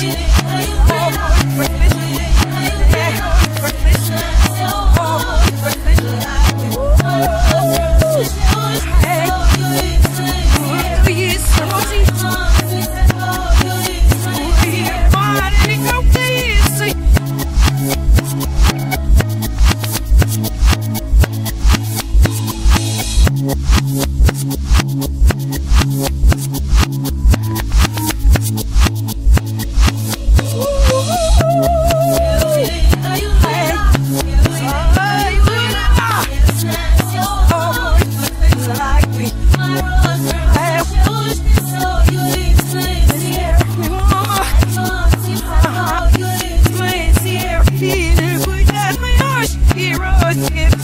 shit.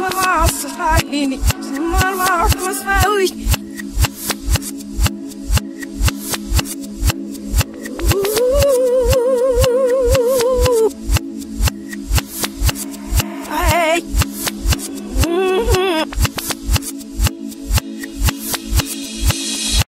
ما عصاني ما ما عصاني